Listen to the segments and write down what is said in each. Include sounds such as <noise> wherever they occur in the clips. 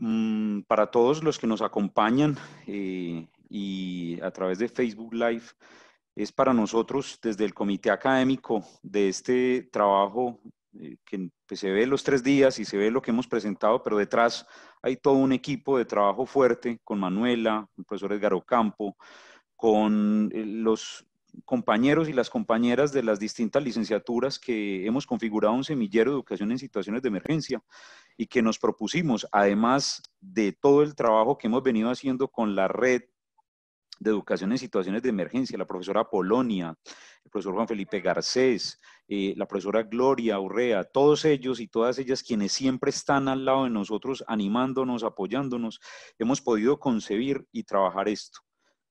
mm, para todos los que nos acompañan eh, y a través de Facebook Live, es para nosotros desde el comité académico de este trabajo eh, que pues, se ve los tres días y se ve lo que hemos presentado, pero detrás hay todo un equipo de trabajo fuerte con Manuela, el profesor Edgar Ocampo, con eh, los compañeros y las compañeras de las distintas licenciaturas que hemos configurado un semillero de educación en situaciones de emergencia y que nos propusimos, además de todo el trabajo que hemos venido haciendo con la red de Educación en Situaciones de Emergencia, la profesora Polonia, el profesor Juan Felipe Garcés, eh, la profesora Gloria Urrea, todos ellos y todas ellas quienes siempre están al lado de nosotros, animándonos, apoyándonos, hemos podido concebir y trabajar esto.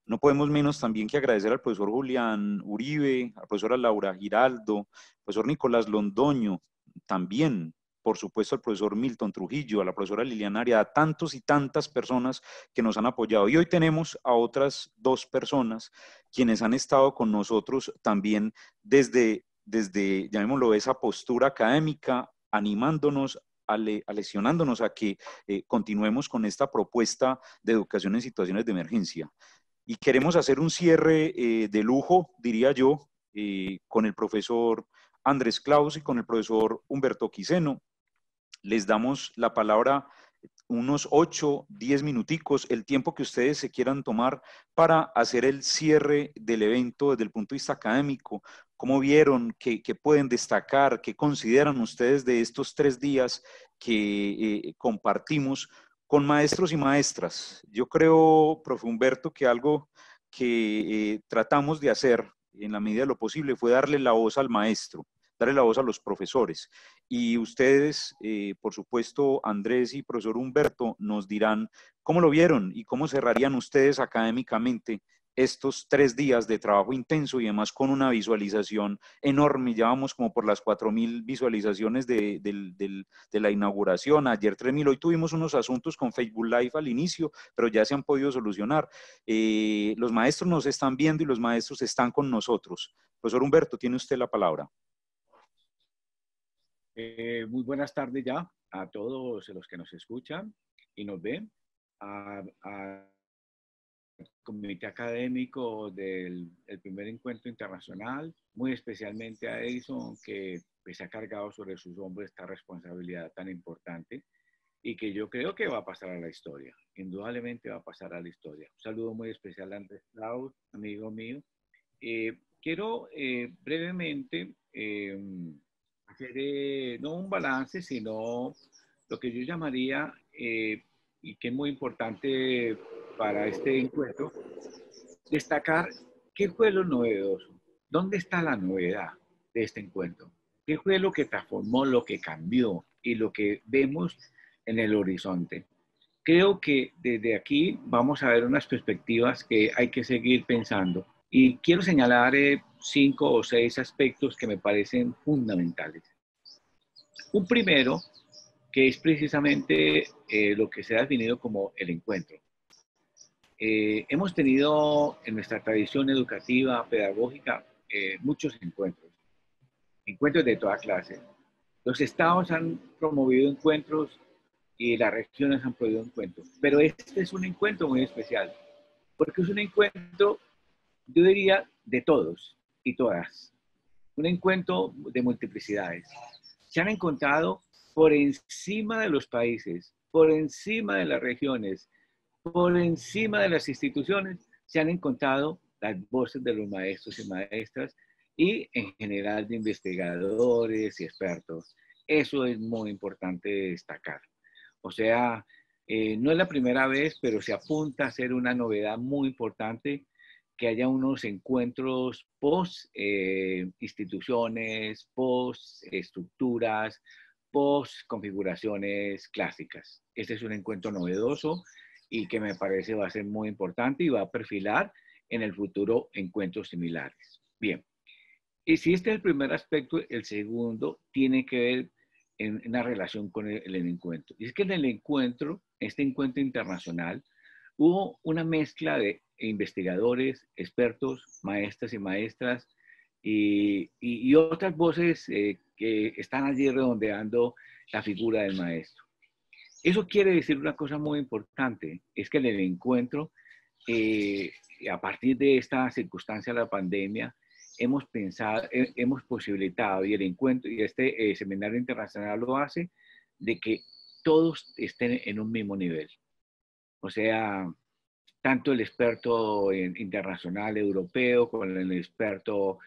No podemos menos también que agradecer al profesor Julián Uribe, a la profesora Laura Giraldo, al profesor Nicolás Londoño, también por supuesto al profesor Milton Trujillo, a la profesora Liliana Aria, a tantos y tantas personas que nos han apoyado. Y hoy tenemos a otras dos personas quienes han estado con nosotros también desde, desde llamémoslo, esa postura académica, animándonos, lesionándonos a que eh, continuemos con esta propuesta de educación en situaciones de emergencia. Y queremos hacer un cierre eh, de lujo, diría yo, eh, con el profesor Andrés Claus y con el profesor Humberto Quiseno, les damos la palabra unos 8, 10 minuticos, el tiempo que ustedes se quieran tomar para hacer el cierre del evento desde el punto de vista académico. ¿Cómo vieron? ¿Qué, pueden destacar? ¿Qué consideran ustedes de estos tres días que eh, compartimos con maestros y maestras? Yo creo, profe Humberto, que algo que eh, tratamos de hacer en la medida de lo posible fue darle la voz al maestro darle la voz a los profesores. Y ustedes, eh, por supuesto, Andrés y profesor Humberto, nos dirán cómo lo vieron y cómo cerrarían ustedes académicamente estos tres días de trabajo intenso y además con una visualización enorme. Ya vamos como por las 4.000 visualizaciones de, la inauguración. Ayer 3.000. Hoy tuvimos unos asuntos con Facebook Live al inicio, pero ya se han podido solucionar. Eh, los maestros nos están viendo y los maestros están con nosotros. Profesor Humberto, tiene usted la palabra. Eh, muy buenas tardes ya a todos los que nos escuchan y nos ven, al comité académico del primer encuentro internacional, muy especialmente a Edison, que se ha cargado sobre sus hombros esta responsabilidad tan importante y que yo creo que va a pasar a la historia, indudablemente va a pasar a la historia. Un saludo muy especial a Andrés Claus, amigo mío. Eh, quiero eh, brevemente no un balance, sino lo que yo llamaría, eh, y que es muy importante para este encuentro, destacar qué fue lo novedoso, dónde está la novedad de este encuentro, qué fue lo que transformó, lo que cambió y lo que vemos en el horizonte. Creo que desde aquí vamos a ver unas perspectivas que hay que seguir pensando y quiero señalar eh, cinco o seis aspectos que me parecen fundamentales. Un primero, que es precisamente eh, lo que se ha definido como el encuentro. Eh, hemos tenido en nuestra tradición educativa, pedagógica, muchos encuentros, encuentros de toda clase. Los estados han promovido encuentros y las regiones han promovido encuentros, pero este es un encuentro muy especial, porque es un encuentro yo diría, de todos y todas. Un encuentro de multiplicidades. Se han encontrado por encima de los países, por encima de las regiones, por encima de las instituciones, se han encontrado las voces de los maestros y maestras y en general de investigadores y expertos. Eso es muy importante destacar. O sea, eh, no es la primera vez, pero se apunta a ser una novedad muy importante que haya unos encuentros post eh, post estructuras, post configuraciones clásicas. Este es un encuentro novedoso y que me parece va a ser muy importante y va a perfilar en el futuro encuentros similares. Bien, y si este es el primer aspecto, el segundo tiene que ver en, una relación con el, el encuentro. Y es que en el encuentro, este encuentro internacional, hubo una mezcla de investigadores, expertos, maestras y maestras y, otras voces eh, que están allí redondeando la figura del maestro. Eso quiere decir una cosa muy importante, es que en el encuentro, eh, a partir de esta circunstancia de la pandemia, hemos pensado, hemos posibilitado, y el encuentro, y este seminario internacional lo hace, de que todos estén en un mismo nivel. O sea, tanto el experto internacional europeo como el experto,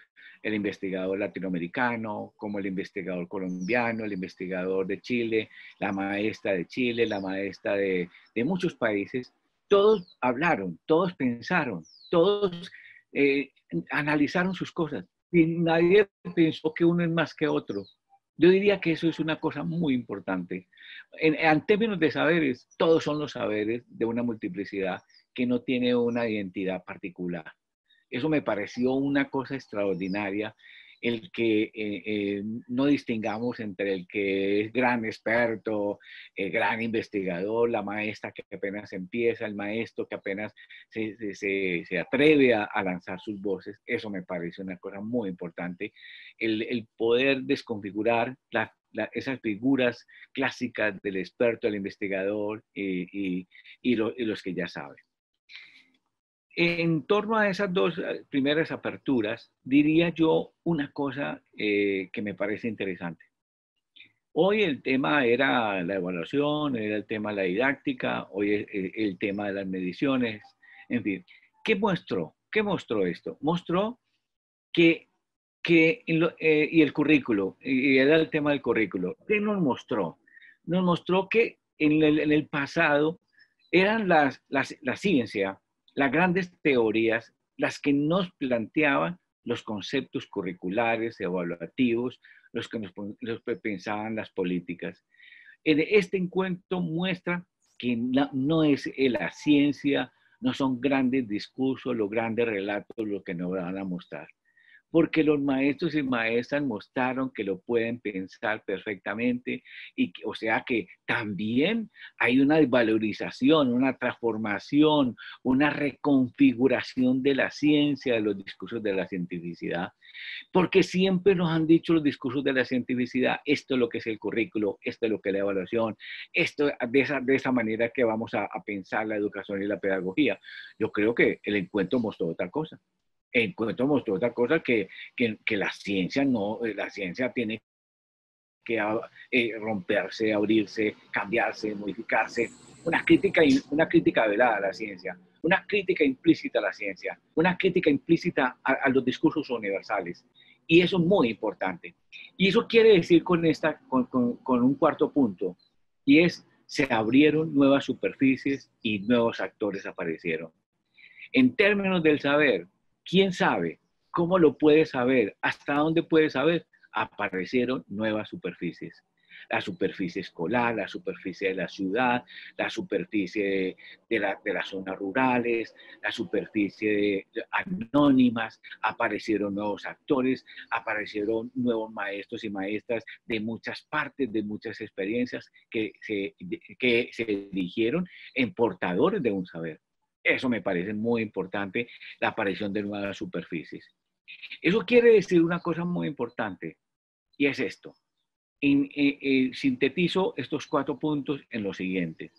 el investigador latinoamericano, como el investigador colombiano, el investigador de Chile, la maestra de Chile, la maestra de, muchos países, todos hablaron, todos pensaron, todos eh, analizaron sus cosas. Y nadie pensó que uno es más que otro. Yo diría que eso es una cosa muy importante. En, en, términos de saberes, todos son los saberes de una multiplicidad que no tiene una identidad particular. Eso me pareció una cosa extraordinaria, el que eh, eh, no distingamos entre el que es gran experto, el gran investigador, la maestra que apenas empieza, el maestro que apenas se, atreve a, lanzar sus voces. Eso me parece una cosa muy importante. El, poder desconfigurar esas figuras clásicas del experto, del investigador y, y los que ya saben. En torno a esas dos eh, primeras aperturas, diría yo una cosa eh, que me parece interesante. Hoy el tema era la evaluación, era el tema de la didáctica, hoy es el, tema de las mediciones, en fin. ¿Qué mostró? ¿Qué mostró esto? Mostró que, que eh, y el currículo, y era el tema del currículo, ¿qué nos mostró? Nos mostró que en el, pasado eran las, las, la ciencia, las grandes teorías, las que nos planteaban los conceptos curriculares, evaluativos, los que nos, pensaban las políticas. Este encuentro muestra que no es la ciencia, no son grandes discursos, los grandes relatos lo que nos van a mostrar porque los maestros y maestras mostraron que lo pueden pensar perfectamente y o sea que también hay una valorización, una transformación, una reconfiguración de la ciencia, de los discursos de la cientificidad, porque siempre nos han dicho los discursos de la cientificidad, esto es lo que es el currículo, esto es lo que es la evaluación, esto de esa, de esa manera que vamos a, a pensar la educación y la pedagogía. Yo creo que el encuentro mostró otra cosa encuentro mostró otra cosa que, que, la ciencia no, eh, la ciencia tiene que eh, romperse, abrirse, cambiarse, modificarse. Una crítica, una crítica velada a la ciencia, una crítica implícita a la ciencia, una crítica implícita a, los discursos universales. Y eso es muy importante. Y eso quiere decir con, esta, con, con, con un cuarto punto, y es, se abrieron nuevas superficies y nuevos actores aparecieron. En términos del saber, ¿Quién sabe? ¿Cómo lo puede saber? ¿Hasta dónde puede saber? Aparecieron nuevas superficies. La superficie escolar, la superficie de la ciudad, la superficie de, las zonas rurales, la superficie anónimas, aparecieron nuevos actores, aparecieron nuevos maestros y maestras de muchas partes, de muchas experiencias que se, que se dirigieron en portadores de un saber. Eso me parece muy importante, la aparición de nuevas superficies. Eso quiere decir una cosa muy importante, y es esto. Eh, eh, sintetizo estos cuatro puntos en lo siguiente.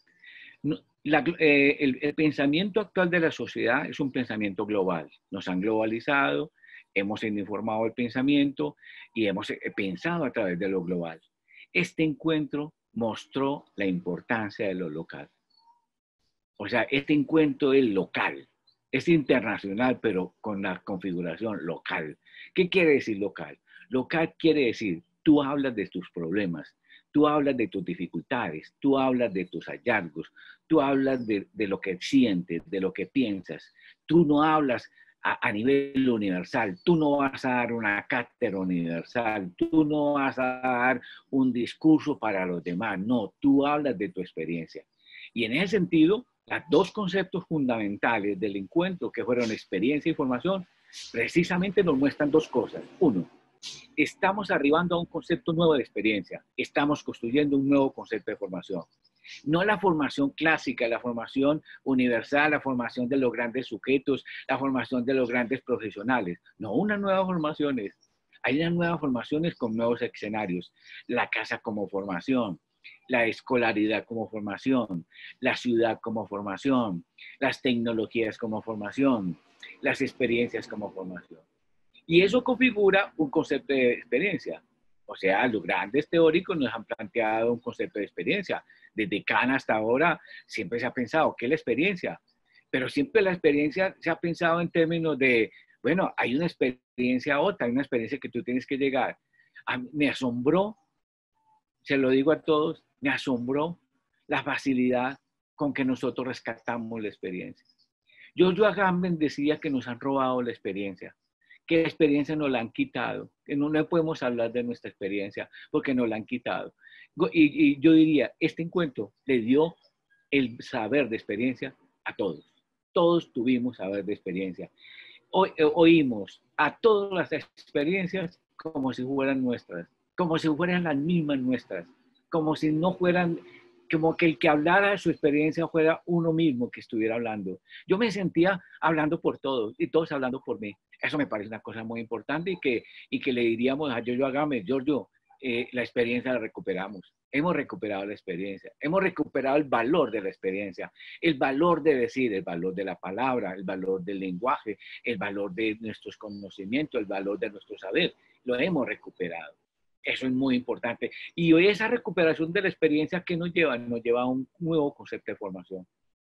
Eh, el, pensamiento actual de la sociedad es un pensamiento global. Nos han globalizado, hemos informado el pensamiento y hemos pensado a través de lo global. Este encuentro mostró la importancia de lo local. O sea, este encuentro es local, es internacional, pero con la configuración local. ¿Qué quiere decir local? Local quiere decir, tú hablas de tus problemas, tú hablas de tus dificultades, tú hablas de tus hallazgos, tú hablas de, lo que sientes, de lo que piensas. Tú no hablas a, nivel universal, tú no vas a dar una cátedra universal, tú no vas a dar un discurso para los demás, no, tú hablas de tu experiencia. Y en ese sentido, los dos conceptos fundamentales del encuentro, que fueron experiencia y formación, precisamente nos muestran dos cosas. Uno, estamos arribando a un concepto nuevo de experiencia, estamos construyendo un nuevo concepto de formación. No la formación clásica, la formación universal, la formación de los grandes sujetos, la formación de los grandes profesionales. No, una nueva formación es, hay unas nuevas formaciones con nuevos escenarios. La casa como formación, la escolaridad como formación, la ciudad como formación, las tecnologías como formación, las experiencias como formación. Y eso configura un concepto de experiencia. O sea, los grandes teóricos nos han planteado un concepto de experiencia. Desde Kant hasta ahora siempre se ha pensado, ¿qué es la experiencia? Pero siempre la experiencia se ha pensado en términos de, bueno, hay una experiencia otra, hay una experiencia que tú tienes que llegar. me asombró, se lo digo a todos, me asombró la facilidad con que nosotros rescatamos la experiencia. Joshua Agamben decía que nos han robado la experiencia, que la experiencia nos la han quitado, que no, no podemos hablar de nuestra experiencia porque nos la han quitado. Y, y yo diría, este encuentro le dio el saber de experiencia a todos. Todos tuvimos saber de experiencia. Eh, oímos a todas las experiencias como si fueran nuestras, como si fueran las mismas nuestras, como si no fueran como que el que hablara de su experiencia fuera uno mismo que estuviera hablando. Yo me sentía hablando por todos y todos hablando por mí. Eso me parece una cosa muy importante y que, y que le diríamos a Giorgio Agame, Giorgio, eh, la experiencia la recuperamos. Hemos recuperado la experiencia, hemos recuperado el valor de la experiencia, el valor de decir, el valor de la palabra, el valor del lenguaje, el valor de nuestros conocimientos, el valor de nuestro saber. Lo hemos recuperado. Eso es muy importante. Y hoy esa recuperación de la experiencia que nos lleva, nos lleva a un nuevo concepto de formación.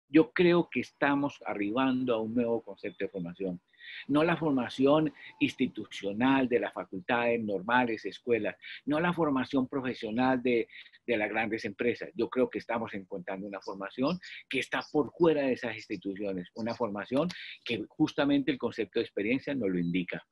Yo creo que estamos arribando a un nuevo concepto de formación. No la formación institucional de las facultades normales, escuelas, no la formación profesional de, de las grandes empresas. Yo creo que estamos encontrando una formación que está por fuera de esas instituciones, una formación que justamente el concepto de experiencia nos lo indica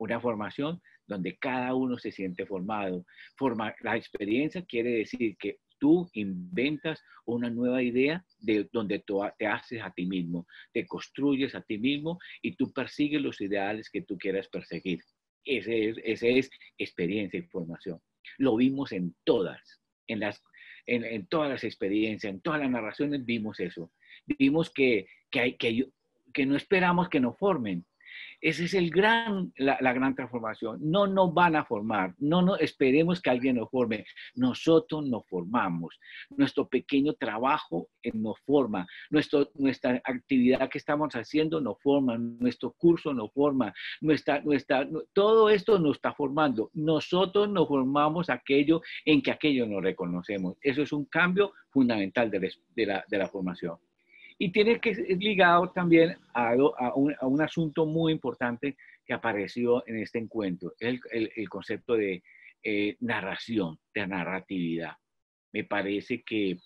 una formación donde cada uno se siente formado. Forma, la experiencia quiere decir que tú inventas una nueva idea de donde te haces a ti mismo, te construyes a ti mismo y tú persigues los ideales que tú quieras perseguir. Ese es, experiencia y formación. Lo vimos en todas, en, las, todas las experiencias, en todas las narraciones vimos eso. Vimos que, hay, que, que no esperamos que nos formen, esa es el gran, la, gran transformación. No nos van a formar, no, no esperemos que alguien nos forme. Nosotros nos formamos. Nuestro pequeño trabajo eh, nos forma. Nuestro, nuestra actividad que estamos haciendo nos forma. Nuestro curso nos forma. Todo esto nos está formando. Nosotros nos formamos aquello en que aquello nos reconocemos. Eso es un cambio fundamental de la, de la formación. Y tiene que ser ligado también a, un, asunto muy importante que apareció en este encuentro, el, el, concepto de eh, narración, de narratividad. Me parece que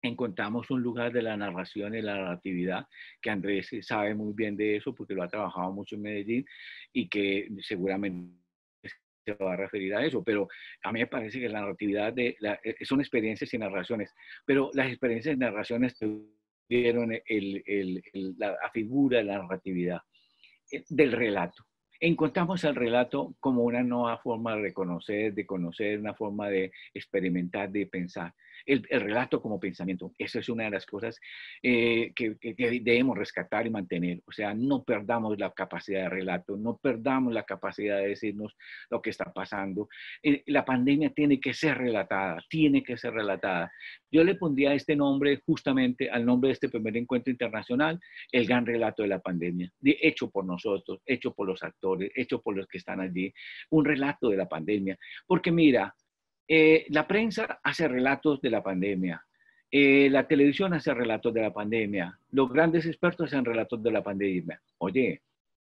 encontramos un lugar de la narración y la narratividad, que Andrés sabe muy bien de eso porque lo ha trabajado mucho en Medellín y que seguramente se va a referir a eso, pero a mí me parece que la narratividad de la, son experiencias y narraciones, pero las experiencias y narraciones vieron la, figura de la narratividad, eh, del relato. Encontramos el relato como una nueva forma de reconocer, de conocer, una forma de experimentar, de pensar el, relato como pensamiento. Esa es una de las cosas eh, que, debemos rescatar y mantener. O sea, no perdamos la capacidad de relato, no perdamos la capacidad de decirnos lo que está pasando. Eh, la pandemia tiene que ser relatada, tiene que ser relatada. Yo le pondría este nombre justamente al nombre de este primer encuentro internacional, el gran relato de la pandemia, hecho por nosotros, hecho por los actores, hecho por los que están allí, un relato de la pandemia. Porque mira, eh, la prensa hace relatos de la pandemia, eh, la televisión hace relatos de la pandemia, los grandes expertos hacen relatos de la pandemia. Oye,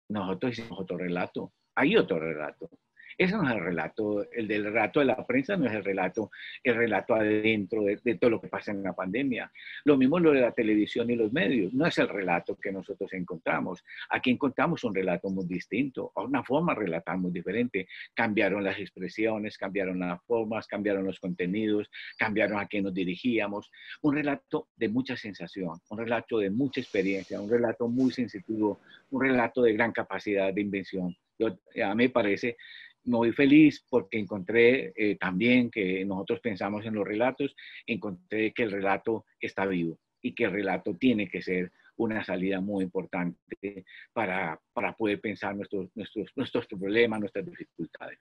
nosotros hicimos otro relato, hay otro relato. Ese no es el relato, el del relato de la prensa no es el relato, el relato adentro de, todo lo que pasa en la pandemia. Lo mismo lo de la televisión y los medios, no es el relato que nosotros encontramos. Aquí encontramos un relato muy distinto, una forma de relatar muy diferente. Cambiaron las expresiones, cambiaron las formas, cambiaron los contenidos, cambiaron a qué nos dirigíamos. Un relato de mucha sensación, un relato de mucha experiencia, un relato muy sensitivo, un relato de gran capacidad de invención. Yo, a mí me parece muy feliz porque encontré eh, también que nosotros pensamos en los relatos, encontré que el relato está vivo y que el relato tiene que ser una salida muy importante para, para poder pensar nuestros, nuestros, nuestros problemas, nuestras dificultades.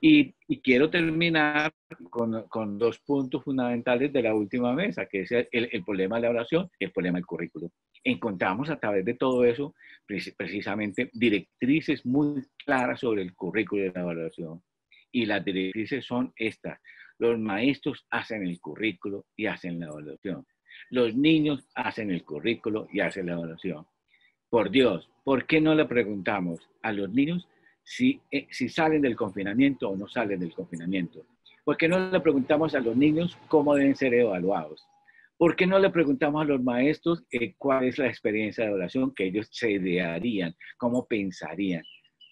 Y, quiero terminar con, con, dos puntos fundamentales de la última mesa, que es el, el, problema de la evaluación y el problema del currículo. Encontramos a través de todo eso precisamente directrices muy claras sobre el currículo de la evaluación. Y las directrices son estas. Los maestros hacen el currículo y hacen la evaluación. Los niños hacen el currículo y hacen la evaluación. Por Dios, ¿por qué no le preguntamos a los niños si, eh, si salen del confinamiento o no salen del confinamiento? ¿Por qué no le preguntamos a los niños cómo deben ser evaluados? ¿Por qué no le preguntamos a los maestros eh, cuál es la experiencia de evaluación que ellos se idearían, cómo pensarían?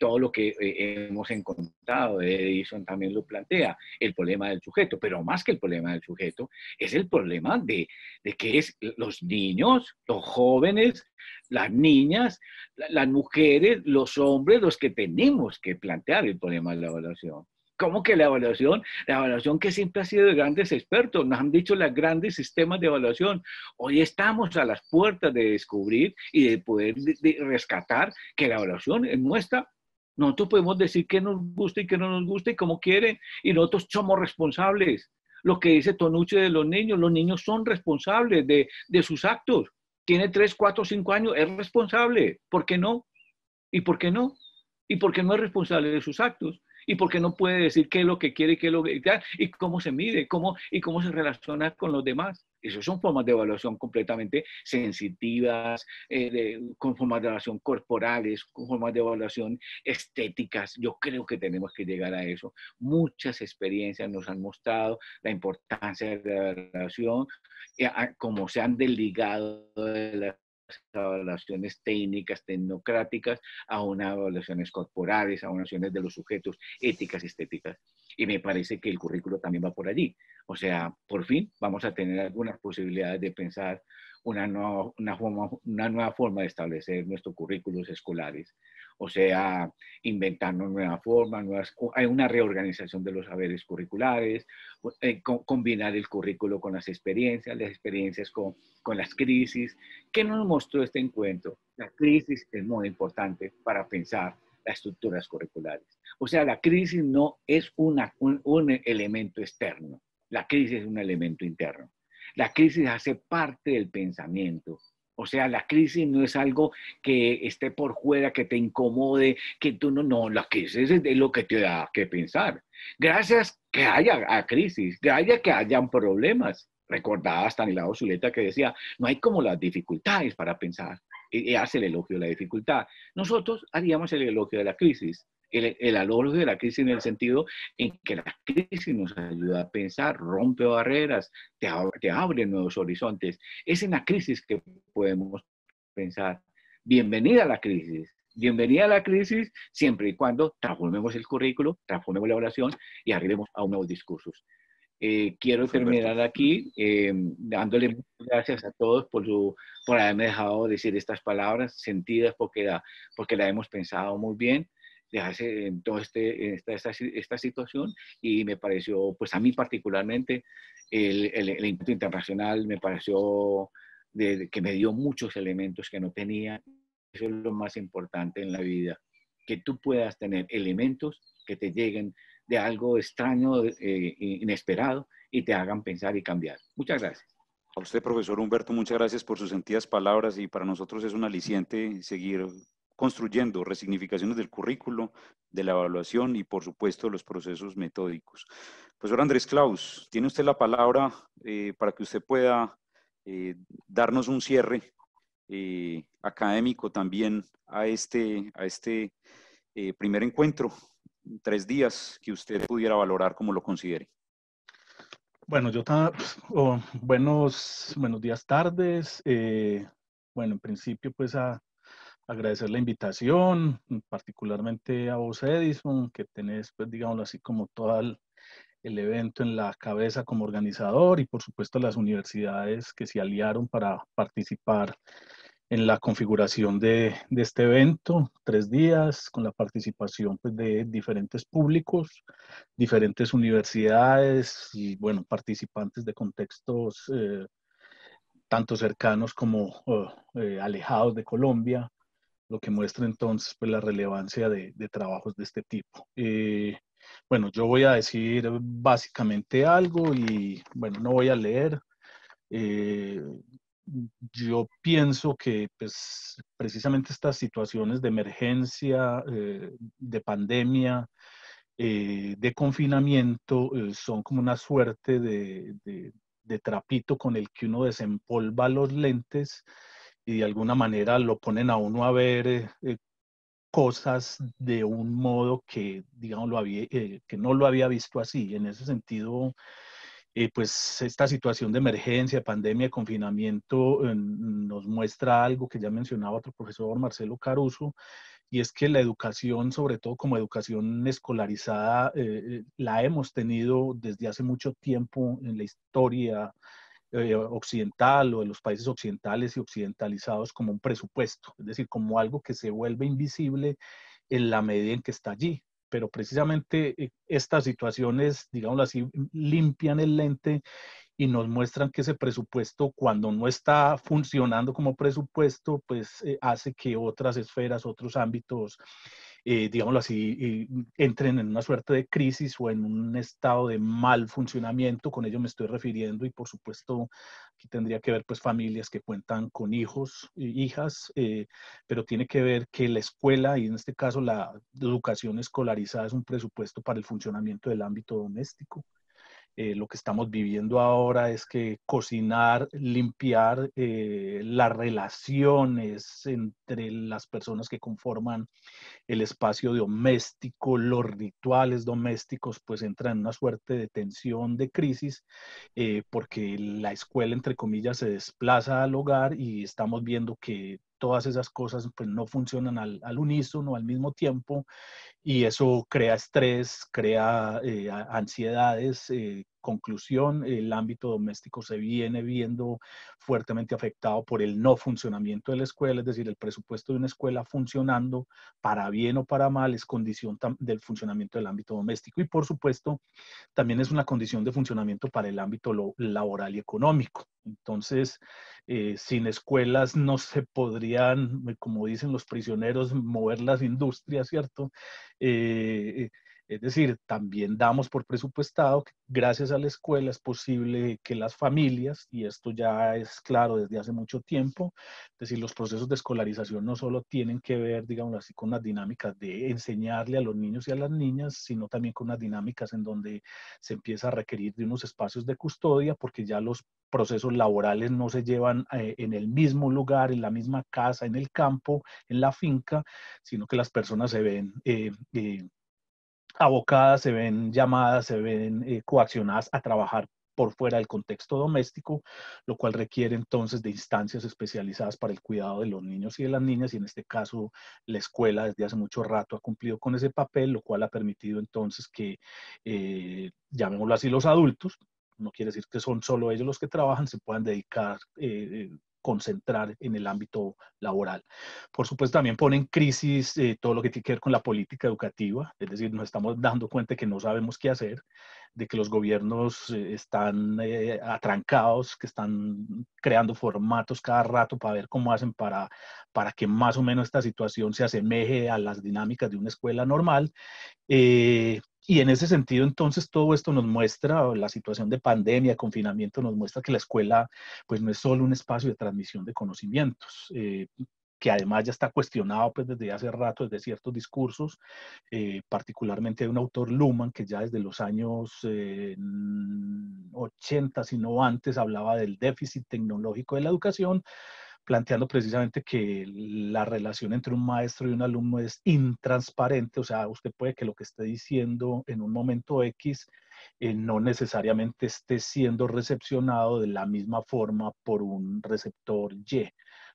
Todo lo que eh, hemos encontrado, Edison también lo plantea, el problema del sujeto, pero más que el problema del sujeto, es el problema de, de que es los niños, los jóvenes, las niñas, las mujeres, los hombres, los que tenemos que plantear el problema de la evaluación. ¿Cómo que la evaluación? La evaluación que siempre ha sido de grandes expertos, nos han dicho los grandes sistemas de evaluación. Hoy estamos a las puertas de descubrir y de poder rescatar que la evaluación es nuestra nosotros podemos decir qué nos gusta y qué no nos gusta y cómo quieren, y nosotros somos responsables. Lo que dice Tonucci de los niños, los niños son responsables de, de sus actos. Tiene 3, 4, 5 años, es responsable. ¿Por qué no? ¿Y por qué no? ¿Y por qué no es responsable de sus actos? y porque no puede decir qué es lo que quiere, qué es lo que y cómo se mide, cómo y cómo se relaciona con los demás. Esas son formas de evaluación completamente sensitivas, eh, con formas de evaluación corporales, con formas de evaluación estéticas. Yo creo que tenemos que llegar a eso. Muchas experiencias nos han mostrado la importancia de la evaluación, eh, como se han desligado de la evaluaciones técnicas, tecnocráticas, a unas evaluaciones corporales, a evaluaciones de los sujetos, éticas, estéticas. Y me parece que el currículo también va por allí. O sea, por fin vamos a tener algunas posibilidades de pensar una nueva, una, forma, nueva forma de establecer nuestros currículos escolares. O sea, inventarnos nuevas formas, nuevas, hay una reorganización de los saberes curriculares, eh, combinar el currículo con las experiencias, las experiencias con, con las crisis. ¿Qué nos mostró este encuentro? La crisis es muy importante para pensar las estructuras curriculares. O sea, la crisis no es una, un, un elemento externo, la crisis es un elemento interno. La crisis hace parte del pensamiento. O sea, la crisis no es algo que esté por fuera, que te incomode, que tú no, no, la crisis es lo que te da que pensar. Gracias que haya a crisis, gracias que hayan problemas. Recordaba Stanislao Zuleta que decía, no hay como las dificultades para pensar. Y hace el elogio de la dificultad. Nosotros haríamos el elogio de la crisis el, el de la crisis en el sentido en que la crisis nos ayuda a pensar, rompe barreras, te, te abre nuevos horizontes. Es en la crisis que podemos pensar. Bienvenida a la crisis. Bienvenida a la crisis siempre y cuando transformemos el currículo, transformemos la oración y arribemos a nuevos discursos. Eh, quiero terminar aquí eh, dándole muchas gracias a todos por, su, por haberme dejado decir estas palabras sentidas porque la, porque la hemos pensado muy bien hace en toda este, esta, esta, esta, situación y me pareció, pues a mí particularmente, el, el, el encuentro internacional me pareció de, que me dio muchos elementos que no tenía. Eso es lo más importante en la vida, que tú puedas tener elementos que te lleguen de algo extraño, eh, inesperado y te hagan pensar y cambiar. Muchas gracias. A usted, profesor Humberto, muchas gracias por sus sentidas palabras y para nosotros es un aliciente seguir construyendo resignificaciones del currículo, de la evaluación y, por supuesto, los procesos metódicos. Profesor Andrés Klaus, tiene usted la palabra eh, para que usted pueda eh, darnos un cierre eh, académico también a este, a este primer encuentro, tres días, que usted pudiera valorar como lo considere. Bueno, yo oh, buenos, buenos días, tardes. bueno, en principio, pues a, agradecer la invitación, particularmente a vos, Edison, que tenés, pues, digámoslo así, como todo el, evento en la cabeza como organizador y, por supuesto, las universidades que se aliaron para participar en la configuración de, de este evento, tres días, con la participación pues, de diferentes públicos, diferentes universidades y, bueno, participantes de contextos eh, tanto cercanos como eh, alejados de Colombia, lo que muestra entonces pues, la relevancia de, trabajos de este tipo. Eh, Bueno, yo voy a decir básicamente algo y bueno, no voy a leer. Eh, yo pienso que pues, precisamente estas situaciones de emergencia, eh, de pandemia, eh, de confinamiento, son como una suerte de, de, trapito con el que uno desempolva los lentes y de alguna manera lo ponen a uno a ver cosas de un modo que, digamos, lo había, eh, que no lo había visto así. En ese sentido, eh, pues esta situación de emergencia, de pandemia, de confinamiento eh, nos muestra algo que ya mencionaba otro profesor, Marcelo Caruso, y es que la educación, sobre todo como educación escolarizada, la hemos tenido desde hace mucho tiempo en la historia eh, occidental o de los países occidentales y occidentalizados como un presupuesto, es decir, como algo que se vuelve invisible en la medida en que está allí. Pero precisamente eh, estas situaciones, digámoslo así, limpian el lente y nos muestran que ese presupuesto, cuando no está funcionando como presupuesto, pues eh, hace que otras esferas, otros ámbitos eh, digámoslo así, entren en una suerte de crisis o en un estado de mal funcionamiento, con ello me estoy refiriendo y por supuesto aquí tendría que ver pues familias que cuentan con hijos hijas, eh, pero tiene que ver que la escuela y en este caso la educación escolarizada es un presupuesto para el funcionamiento del ámbito doméstico. Eh, lo que estamos viviendo ahora es que cocinar, limpiar eh, las relaciones entre las personas que conforman el espacio doméstico, los rituales domésticos, pues entran en una suerte de tensión, de crisis, eh, porque la escuela, entre comillas, se desplaza al hogar y estamos viendo que todas esas cosas pues no funcionan al, al unísono, al mismo tiempo, y eso crea estrés, crea eh, ansiedades. Eh, conclusión, el ámbito doméstico se viene viendo fuertemente afectado por el no funcionamiento de la escuela, es decir, el presupuesto de una escuela funcionando para bien o para mal es condición del funcionamiento del ámbito doméstico y por supuesto también es una condición de funcionamiento para el ámbito laboral y económico. Entonces, eh, sin escuelas no se podrían, como dicen los prisioneros, mover las industrias, ¿cierto? Eh, es decir, también damos por presupuestado que gracias a la escuela es posible que las familias, y esto ya es claro desde hace mucho tiempo, es decir, los procesos de escolarización no solo tienen que ver, digamos así, con las dinámicas de enseñarle a los niños y a las niñas, sino también con las dinámicas en donde se empieza a requerir de unos espacios de custodia, porque ya los procesos laborales no se llevan eh, en el mismo lugar, en la misma casa, en el campo, en la finca, sino que las personas se ven eh, eh, abocadas, se ven llamadas, se ven eh, coaccionadas a trabajar por fuera del contexto doméstico, lo cual requiere entonces de instancias especializadas para el cuidado de los niños y de las niñas, y en este caso la escuela desde hace mucho rato ha cumplido con ese papel, lo cual ha permitido entonces que, eh, llamémoslo así, los adultos, no quiere decir que son solo ellos los que trabajan, se puedan dedicar eh, concentrar en el ámbito laboral. Por supuesto, también pone en crisis eh, todo lo que tiene que ver con la política educativa, es decir, nos estamos dando cuenta que no sabemos qué hacer, de que los gobiernos eh, están eh, atrancados, que están creando formatos cada rato para ver cómo hacen para, para que más o menos esta situación se asemeje a las dinámicas de una escuela normal. Y en ese sentido, entonces, todo esto nos muestra, la situación de pandemia, confinamiento, nos muestra que la escuela, pues no es solo un espacio de transmisión de conocimientos, eh, que además ya está cuestionado pues, desde hace rato, desde ciertos discursos, eh, particularmente de un autor Luhmann, que ya desde los años 80, eh, si no antes, hablaba del déficit tecnológico de la educación, planteando precisamente que la relación entre un maestro y un alumno es intransparente, o sea, usted puede que lo que esté diciendo en un momento X eh, no necesariamente esté siendo recepcionado de la misma forma por un receptor Y,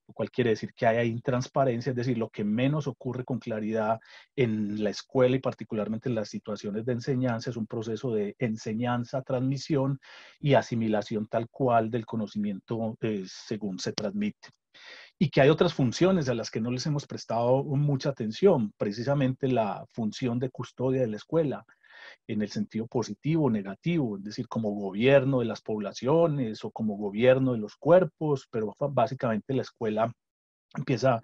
lo cual quiere decir que hay intransparencia, es decir, lo que menos ocurre con claridad en la escuela y particularmente en las situaciones de enseñanza es un proceso de enseñanza, transmisión y asimilación tal cual del conocimiento eh, según se transmite y que hay otras funciones a las que no les hemos prestado mucha atención, precisamente la función de custodia de la escuela, en el sentido positivo o negativo, es decir, como gobierno de las poblaciones o como gobierno de los cuerpos, pero básicamente la escuela empieza,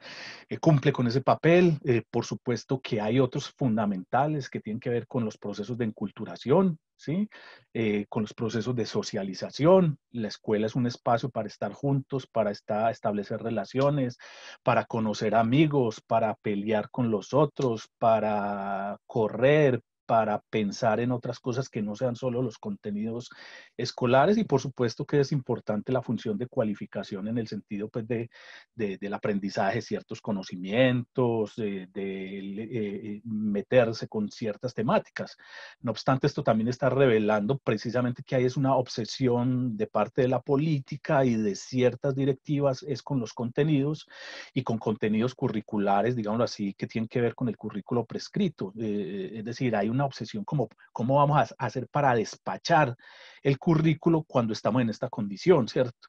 eh, cumple con ese papel. Eh, por supuesto que hay otros fundamentales que tienen que ver con los procesos de enculturación, ¿sí? Eh, con los procesos de socialización. La escuela es un espacio para estar juntos, para establecer relaciones, para conocer amigos, para pelear con los otros, para correr, para pensar en otras cosas que no sean solo los contenidos escolares y por supuesto que es importante la función de cualificación en el sentido pues, de, del aprendizaje, ciertos conocimientos, de, eh, meterse con ciertas temáticas. No obstante, esto también está revelando precisamente que hay es una obsesión de parte de la política y de ciertas directivas es con los contenidos y con contenidos curriculares, digámoslo así, que tienen que ver con el currículo prescrito. Eh, es decir, hay una obsesión como cómo vamos a hacer para despachar el currículo cuando estamos en esta condición, ¿cierto?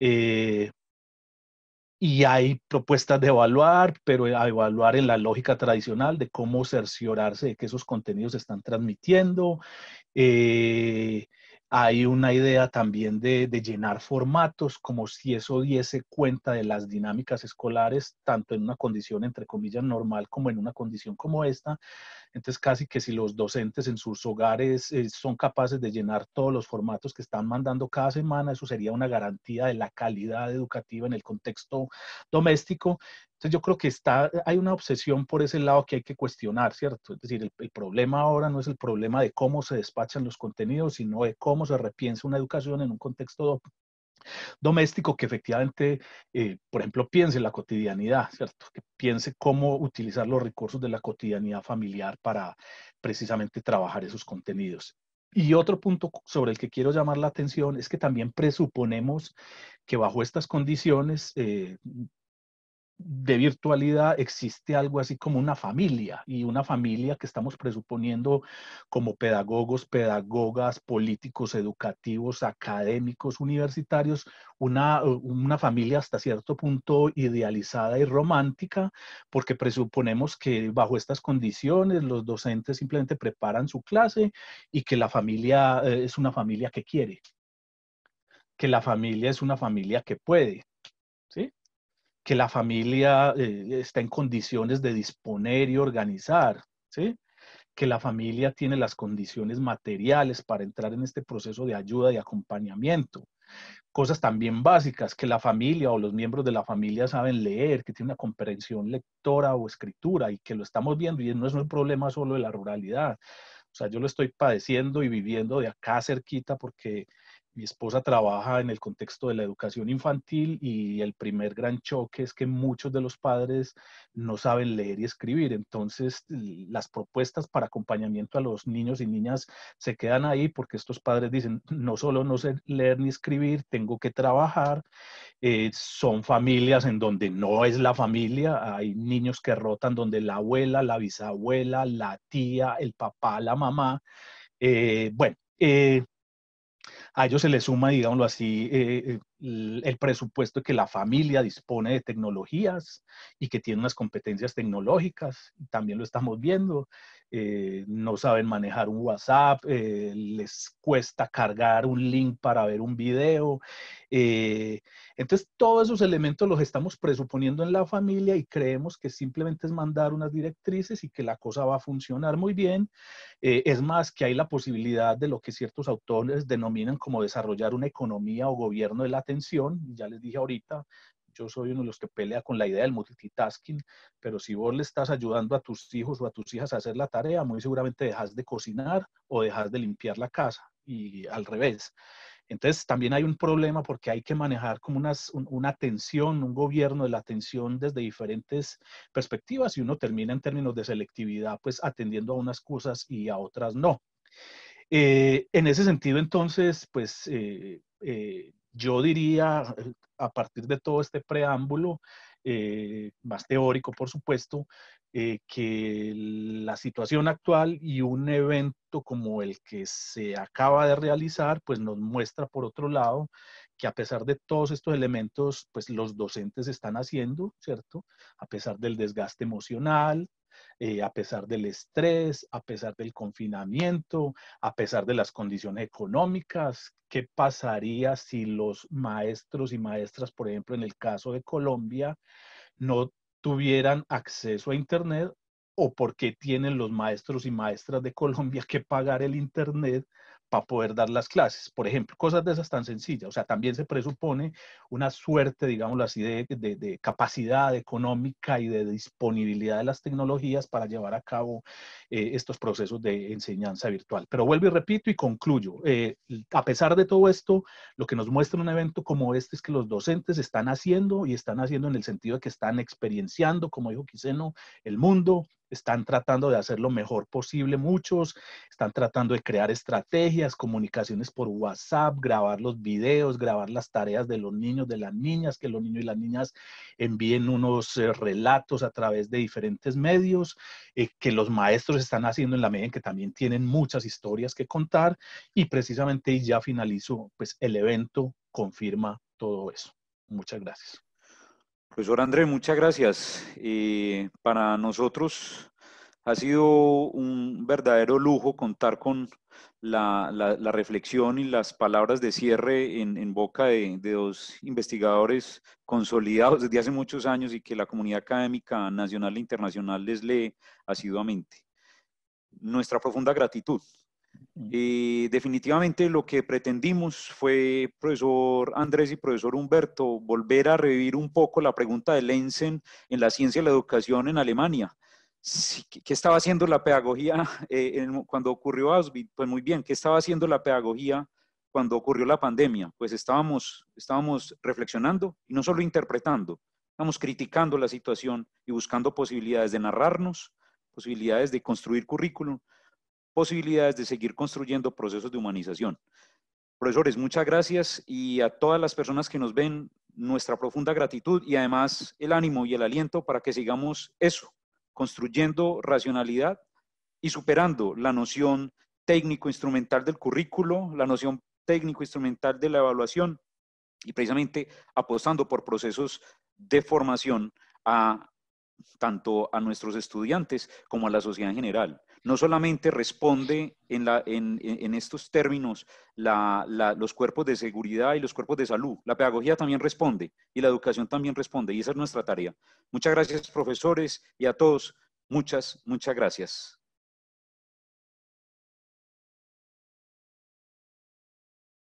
Eh, y hay propuestas de evaluar, pero a evaluar en la lógica tradicional de cómo cerciorarse de que esos contenidos se están transmitiendo. Eh, hay una idea también de, de, llenar formatos, como si eso diese cuenta de las dinámicas escolares, tanto en una condición, entre comillas, normal como en una condición como esta, entonces, casi que si los docentes en sus hogares eh, son capaces de llenar todos los formatos que están mandando cada semana, eso sería una garantía de la calidad educativa en el contexto doméstico. Entonces, yo creo que está, hay una obsesión por ese lado que hay que cuestionar, ¿cierto? Es decir, el, problema ahora no es el problema de cómo se despachan los contenidos, sino de cómo se repiensa una educación en un contexto doméstico que efectivamente, eh, por ejemplo, piense en la cotidianidad, ¿cierto? Que piense cómo utilizar los recursos de la cotidianidad familiar para precisamente trabajar esos contenidos. Y otro punto sobre el que quiero llamar la atención es que también presuponemos que bajo estas condiciones eh, de virtualidad existe algo así como una familia y una familia que estamos presuponiendo como pedagogos, pedagogas, políticos, educativos, académicos, universitarios, una, una familia hasta cierto punto idealizada y romántica, porque presuponemos que bajo estas condiciones los docentes simplemente preparan su clase y que la familia eh, es una familia que quiere, que la familia es una familia que puede. Que la familia eh, está en condiciones de disponer y organizar, ¿sí? que la familia tiene las condiciones materiales para entrar en este proceso de ayuda y acompañamiento. Cosas también básicas, que la familia o los miembros de la familia saben leer, que tiene una comprensión lectora o escritura y que lo estamos viendo y no es un problema solo de la ruralidad. O sea, yo lo estoy padeciendo y viviendo de acá cerquita porque mi esposa trabaja en el contexto de la educación infantil y el primer gran choque es que muchos de los padres no saben leer y escribir. Entonces, las propuestas para acompañamiento a los niños y niñas se quedan ahí porque estos padres dicen, no solo no sé leer ni escribir, tengo que trabajar. Eh, son familias en donde no es la familia, hay niños que rotan donde la abuela, la bisabuela, la tía, el papá, la mamá. Eh, bueno, eh, a ellos se les suma, digámoslo así, eh, eh, el presupuesto que la familia dispone de tecnologías y que tiene unas competencias tecnológicas, también lo estamos viendo, eh, no saben manejar un WhatsApp, eh, les cuesta cargar un link para ver un video. Eh, entonces, todos esos elementos los estamos presuponiendo en la familia y creemos que simplemente es mandar unas directrices y que la cosa va a funcionar muy bien. es más, que hay la posibilidad de lo que ciertos autores denominan como desarrollar una economía o gobierno de la atención. Ya les dije ahorita, yo soy uno de los que pelea con la idea del multitasking, pero si vos le estás ayudando a tus hijos o a tus hijas a hacer la tarea, muy seguramente dejas de cocinar o dejas de limpiar la casa y al revés. Entonces también hay un problema porque hay que manejar como unas, una atención, un gobierno de la atención desde diferentes perspectivas y uno termina en términos de selectividad pues atendiendo a unas cosas y a otras no. Eh, en ese sentido entonces pues eh, eh, yo diría a partir de todo este preámbulo, eh, más teórico, por supuesto, eh, que la situación actual y un evento como el que se acaba de realizar, pues nos muestra, por otro lado, que a pesar de todos estos elementos, pues los docentes están haciendo, ¿cierto? A pesar del desgaste emocional, eh, a pesar del estrés, a pesar del confinamiento, a pesar de las condiciones económicas. ¿Qué pasaría si los maestros y maestras, por ejemplo, en el caso de Colombia, no tuvieran acceso a Internet o por qué tienen los maestros y maestras de Colombia que pagar el Internet para poder dar las clases. Por ejemplo, cosas de esas tan sencillas. O sea, también se presupone una suerte, digámoslo así, de, de, capacidad económica y de disponibilidad de las tecnologías para llevar a cabo eh, estos procesos de enseñanza virtual. Pero vuelvo y repito y concluyo. Eh, a pesar de todo esto, lo que nos muestra un evento como este es que los docentes están haciendo y están haciendo en el sentido de que están experienciando, como dijo Quiseno, el mundo, están tratando de hacer lo mejor posible muchos, están tratando de crear estrategias, comunicaciones por WhatsApp, grabar los videos, grabar las tareas de los niños, de las niñas, que los niños y las niñas envíen unos eh, relatos a través de diferentes medios, eh, que los maestros están haciendo en la medida en que también tienen muchas historias que contar y precisamente ya finalizo, pues el evento confirma todo eso. Muchas gracias. Profesor André, muchas gracias. Para nosotros ha sido un verdadero lujo contar con la, reflexión y las palabras de cierre en, boca de, dos investigadores consolidados desde hace muchos años y que la comunidad académica nacional e internacional les lee asiduamente. Nuestra profunda gratitud y definitivamente lo que pretendimos fue, profesor Andrés y profesor Humberto, volver a revivir un poco la pregunta de Lenzen en la ciencia y la educación en Alemania. ¿Qué estaba haciendo la pedagogía <laughs> eh, cuando ocurrió Auschwitz? Pues muy bien, ¿qué estaba haciendo la pedagogía cuando ocurrió la pandemia? Pues estábamos, estábamos reflexionando y no solo interpretando, estábamos criticando la situación y buscando posibilidades de narrarnos, posibilidades de construir currículum, posibilidades de seguir construyendo procesos de humanización. Profesores, muchas gracias y a todas las personas que nos ven, nuestra profunda gratitud y además el ánimo y el aliento para que sigamos eso, construyendo racionalidad y superando la noción técnico-instrumental del currículo, la noción técnico-instrumental de la evaluación y precisamente apostando por procesos de formación a tanto a nuestros estudiantes como a la sociedad en general no solamente responde en, estos términos los cuerpos de seguridad y los cuerpos de salud, la pedagogía también responde y la educación también responde y esa es nuestra tarea. Muchas gracias profesores y a todos, muchas, muchas gracias.